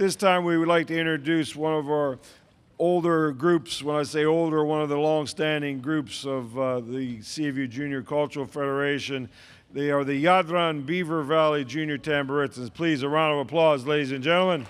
this time, we would like to introduce one of our older groups. When I say older, one of the long-standing groups of uh, the CFU Junior Cultural Federation. They are the Jadran Beaver Valley Junior Tamburitzans. Please, a round of applause, ladies and gentlemen.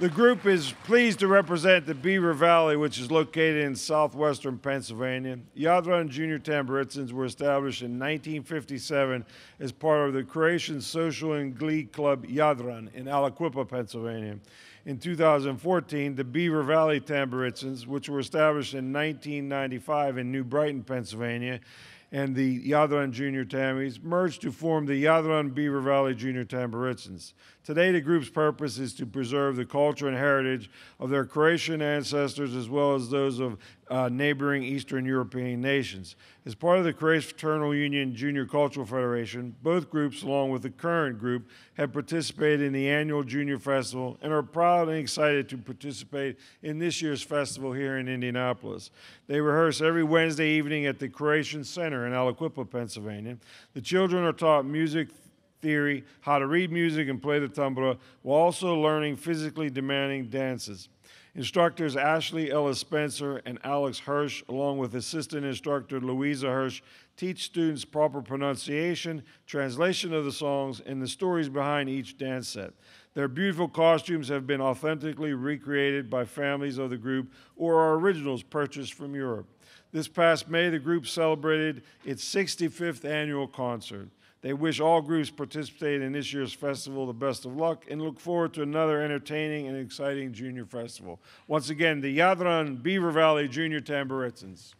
The group is pleased to represent the Beaver Valley, which is located in southwestern Pennsylvania. Jadran Junior Tamburitzans were established in 1957 as part of the Croatian Social and Glee Club Jadran in Aliquippa, Pennsylvania. In 2014, the Beaver Valley Tamburitzans, which were established in 1995 in New Brighton, Pennsylvania, and the Jadran Junior Tammies merged to form the Jadran Beaver Valley Junior Tamburitzans. Today, the group's purpose is to preserve the culture and heritage of their Croatian ancestors as well as those of uh, neighboring Eastern European nations. As part of the Croatian Fraternal Union Junior Cultural Federation, both groups, along with the current group, have participated in the annual Junior Festival and are proud and excited to participate in this year's festival here in Indianapolis. They rehearse every Wednesday evening at the Croatian Center in Aliquippa, Pennsylvania. The children are taught music, theory, how to read music and play the tambura, while also learning physically demanding dances. Instructors Ashley Ellis Spencer and Alex Hirsch, along with assistant instructor Louisa Hirsch, teach students proper pronunciation, translation of the songs, and the stories behind each dance set. Their beautiful costumes have been authentically recreated by families of the group or are originals purchased from Europe. This past May, the group celebrated its 65th annual concert. They wish all groups participating in this year's festival the best of luck and look forward to another entertaining and exciting junior festival. Once again, the Jadran Beaver Valley Junior Tamburitzans.